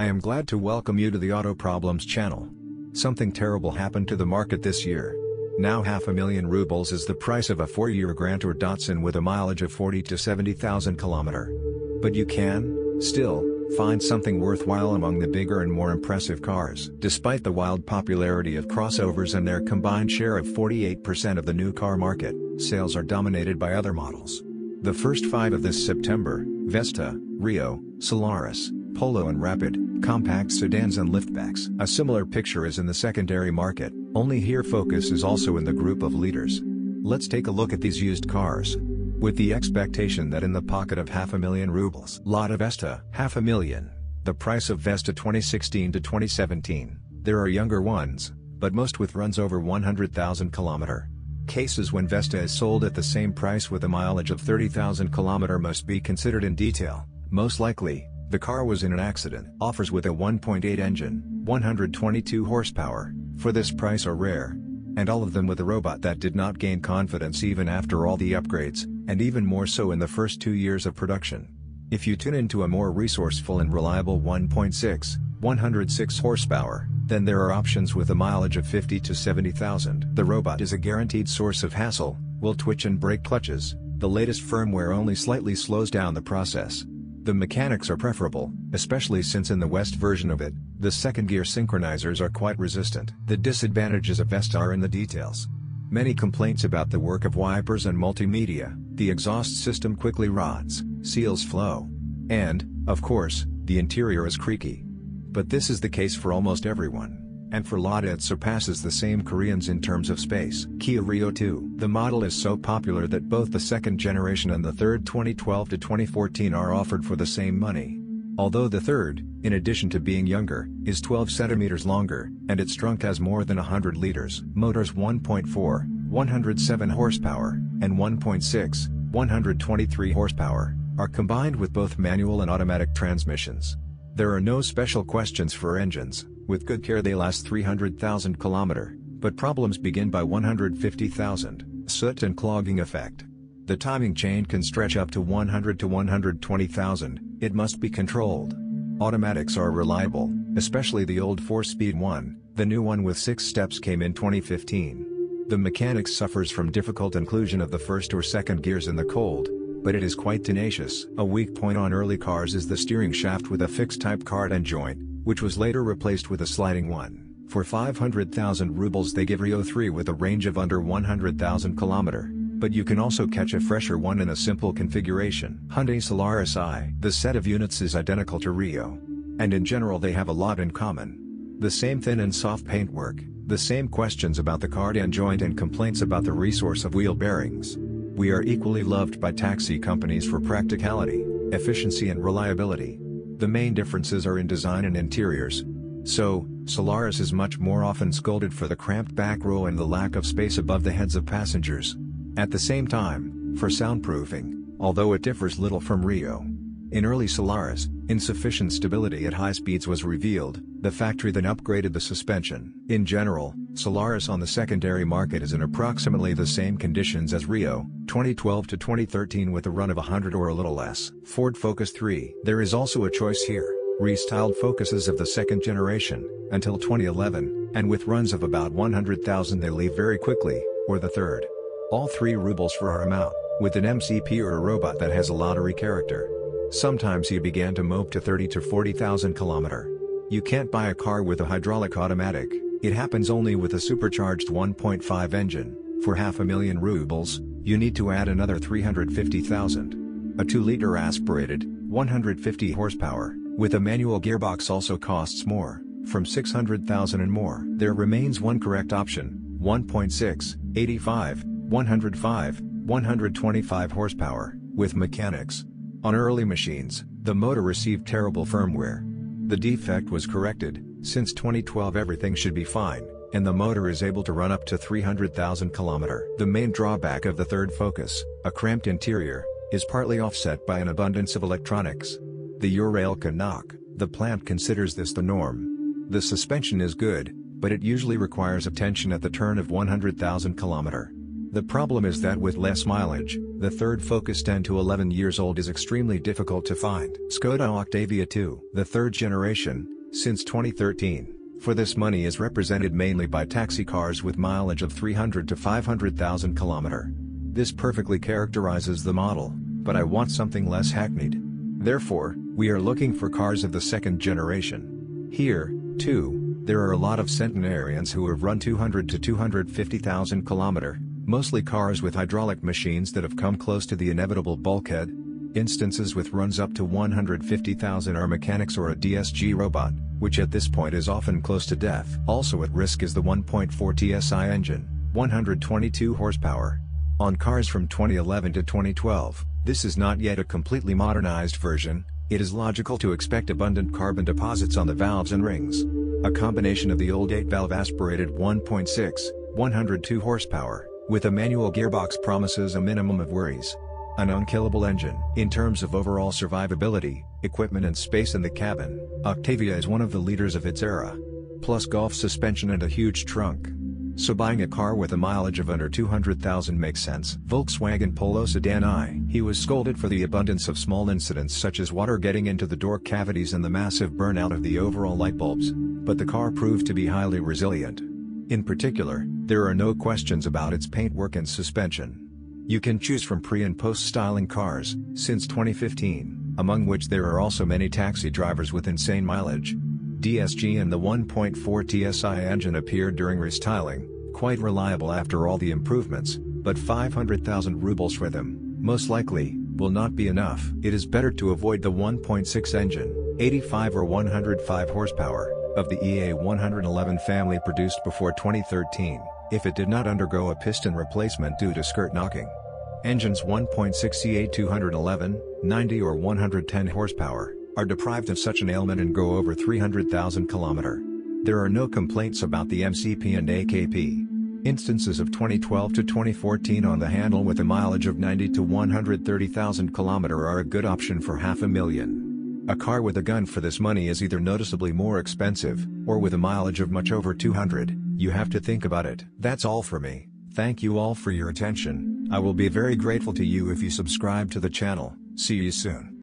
I am glad to welcome you to the Auto Problems channel. Something terrible happened to the market this year. Now half a million rubles is the price of a 4-year Grant or Datsun with a mileage of 40 to 70,000 km. But you can, still, find something worthwhile among the bigger and more impressive cars. Despite the wild popularity of crossovers and their combined share of 48% of the new car market, sales are dominated by other models. The first five of this September, Vesta, Rio, Solaris, Polo and Rapid, compact sedans and liftbacks. A similar picture is in the secondary market, only here Focus is also in the group of leaders. Let's take a look at these used cars. With the expectation that in the pocket of half a million rubles. Lada Vesta, half a million. The price of Vesta 2016 to 2017. There are younger ones, but most with runs over 100,000 km. Cases when Vesta is sold at the same price with a mileage of 30,000 km must be considered in detail. Most likely, the car was in an accident. Offers with a 1.8 engine, 122 horsepower, for this price are rare. And all of them with a robot that did not gain confidence even after all the upgrades, and even more so in the first two years of production. If you tune into a more resourceful and reliable 1.6, 106 horsepower, then there are options with a mileage of 50 to 70,000. The robot is a guaranteed source of hassle, will twitch and break clutches, the latest firmware only slightly slows down the process. The mechanics are preferable, especially since in the West version of it, the second gear synchronizers are quite resistant. The disadvantages of Vesta are in the details. Many complaints about the work of wipers and multimedia, the exhaust system quickly rots, seals flow. And, of course, the interior is creaky. But this is the case for almost everyone. And for Lada it surpasses the same Koreans in terms of space. Kia Rio 2 The model is so popular that both the second generation and the third 2012 to 2014 are offered for the same money. Although the third, in addition to being younger, is 12 centimeters longer, and its trunk has more than 100 liters. Motors 1.4, 107 horsepower, and 1.6, 123 horsepower, are combined with both manual and automatic transmissions. There are no special questions for engines, with good care they last 300,000 km, but problems begin by 150,000, soot and clogging effect. The timing chain can stretch up to 100 to 120,000, it must be controlled. Automatics are reliable, especially the old 4-speed one, the new one with 6 steps came in 2015. The mechanics suffers from difficult inclusion of the first or second gears in the cold, but it is quite tenacious. A weak point on early cars is the steering shaft with a fixed type card and joint, which was later replaced with a sliding one. For 500,000 rubles they give Rio 3 with a range of under 100,000 km but you can also catch a fresher one in a simple configuration. Hyundai Solaris i. The set of units is identical to Rio. And in general they have a lot in common. The same thin and soft paintwork, the same questions about the cardan joint and complaints about the resource of wheel bearings. We are equally loved by taxi companies for practicality, efficiency and reliability. The main differences are in design and interiors. So, Solaris is much more often scolded for the cramped back row and the lack of space above the heads of passengers. At the same time, for soundproofing, although it differs little from Rio. In early Solaris, insufficient stability at high speeds was revealed, the factory then upgraded the suspension. In general, Solaris on the secondary market is in approximately the same conditions as Rio, 2012 to 2013 with a run of 100 or a little less. Ford Focus 3 There is also a choice here, restyled Focuses of the second generation, until 2011, and with runs of about 100,000 they leave very quickly, or the third. All 3 rubles for our amount, with an MCP or a robot that has a lottery character. Sometimes he began to mope to 30 to 40,000 km. You can't buy a car with a hydraulic automatic, it happens only with a supercharged 1.5 engine, for half a million rubles, you need to add another 350,000. A 2-liter aspirated, 150 horsepower, with a manual gearbox also costs more, from 600,000 and more. There remains one correct option, 1.6, 85, 105, 125 horsepower, with mechanics. On early machines, the motor received terrible firmware. The defect was corrected, since 2012 everything should be fine, and the motor is able to run up to 300,000 km. The main drawback of the third Focus, a cramped interior, is partly offset by an abundance of electronics. The Ural can knock, the plant considers this the norm. The suspension is good, but it usually requires attention at the turn of 100,000 km. The problem is that with less mileage, the third Focus 10 to 11 years old is extremely difficult to find. Skoda Octavia 2, the third generation, since 2013, for this money is represented mainly by taxi cars with mileage of 300 to 500,000 km. This perfectly characterizes the model, but I want something less hackneyed. Therefore, we are looking for cars of the second generation. Here, too, there are a lot of centenarians who have run 200 to 250,000 km, mostly cars with hydraulic machines that have come close to the inevitable bulkhead. Instances with runs up to 150,000 are mechanics or a DSG robot, which at this point is often close to death. Also at risk is the 1.4 TSI engine, 122 horsepower. On cars from 2011 to 2012, this is not yet a completely modernized version, it is logical to expect abundant carbon deposits on the valves and rings. A combination of the old 8-valve aspirated 1.6, 102 horsepower, with a manual gearbox promises a minimum of worries. An unkillable engine. In terms of overall survivability, equipment and space in the cabin, Octavia is one of the leaders of its era. Plus Golf suspension and a huge trunk. So buying a car with a mileage of under 200,000 makes sense. Volkswagen Polo Sedan I. He was scolded for the abundance of small incidents such as water getting into the door cavities and the massive burnout of the overall light bulbs, but the car proved to be highly resilient. In particular, there are no questions about its paintwork and suspension. You can choose from pre- and post-styling cars, since 2015, among which there are also many taxi drivers with insane mileage. DSG and the 1.4 TSI engine appeared during restyling, quite reliable after all the improvements, but 500,000 rubles for them, most likely, will not be enough. It is better to avoid the 1.6 engine, 85 or 105 horsepower, of the EA 111 family produced before 2013, if it did not undergo a piston replacement due to skirt knocking. Engines 1.6 EA 211, 90 or 110 horsepower, are deprived of such an ailment and go over 300,000 km. There are no complaints about the MCP and AKP. Instances of 2012 to 2014 on the handle with a mileage of 90 to 130,000 km are a good option for half a million. A car with a gun for this money is either noticeably more expensive, or with a mileage of much over 200, you have to think about it. That's all for me, thank you all for your attention, I will be very grateful to you if you subscribe to the channel, see you soon.